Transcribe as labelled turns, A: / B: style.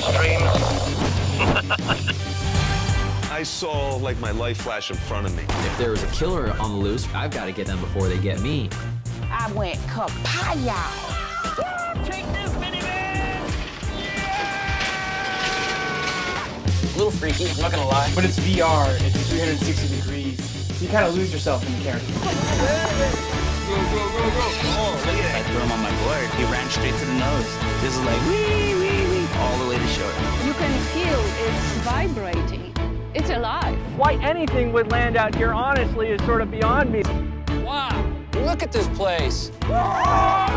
A: streams.
B: I saw like my life flash in front of me.
C: If there was a killer on the loose, I've got to get them before they get me.
D: I went kapaya.
E: A little freaky, I'm not gonna lie.
F: But it's VR, it's 360 degrees. So you kind of lose yourself in the character.
A: I threw him on my board. He ran straight to the nose. This is like wee wee wee all the way to shore.
G: You can feel it's vibrating. It's alive.
H: Why anything would land out here, honestly, is sort of beyond me.
E: Wow, look at this place.
H: Ah!